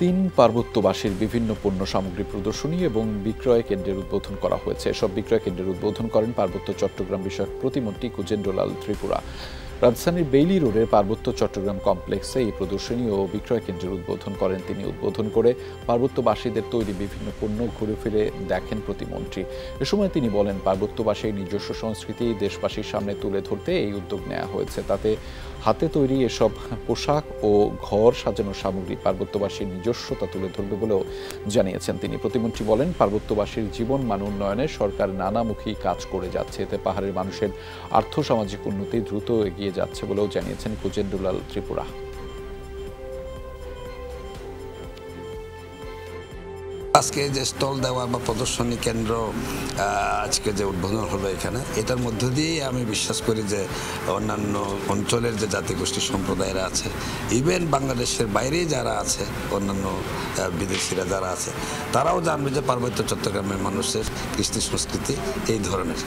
তিন পার্বত্যবাসীর বিভিন্ন পণ্য সামগ্রী প্রদর্শনী এবং বিক্রয় কেন্দ্রের উদ্বোধন করা হয়েছে। এসব বিক্রয় কেন্দ্রের উদ্বোধন করেন পার্বত্য চট্টগ্রাম বিষয়ক প্রতিমন্ত্রী কুজেন্দ্রলাল ত্রিপুরা। রাজধানীর বেইলি রোডের পার্বত্য চট্টগ্রাম কমপ্লেক্সে এই প্রদর্শনী ও বিক্রয় কেন্দ্রের উদ্বোধন করেন তিনি। উদ্বোধন করে পার্বত্যবাসীদের তৈরি বিভিন্ন পণ্য ঘুরে ফিরে দেখেন প্রতিমন্ত্রী। এ সময় তিনি বলেন, পার্বত্যবাসীর নিজস্ব সংস্কৃতি দেশবাসীর সামনে তুলে ধরতে এই উদ্যোগ নেওয়া হয়েছে। তাতে হাতে তৈরি এসব পোশাক ও ঘর সাজানোর সামগ্রী পার্বত্যবাসীর নিজস্বতা তুলে ধরবে বলেও জানিয়েছেন তিনি। প্রতিমন্ত্রী বলেন, পার্বত্যবাসীর জীবন মান উন্নয়নে সরকার নানামুখী কাজ করে যাচ্ছে। এতে পাহাড়ের মানুষের আর্থসামাজিক উন্নতি দ্রুত এগিয়ে যাচ্ছে বলেও জানিয়েছেন কুজেন্দ্রলাল ত্রিপুরা। আজকে যে স্টল দেওয়া বা প্রদর্শনী কেন্দ্র আজকে যে উদ্বোধন হলো এখানে, এটার মধ্য দিয়েই আমি বিশ্বাস করি যে অন্যান্য অঞ্চলের যে জাতিগোষ্ঠী সম্প্রদায়েরা আছে ইভেন বাংলাদেশের বাইরে যারা আছে, অন্যান্য বিদেশিরা যারা আছে, তারাও জানবে যে পার্বত্য চট্টগ্রামের মানুষের কৃষ্টি সংস্কৃতি এই ধরনের।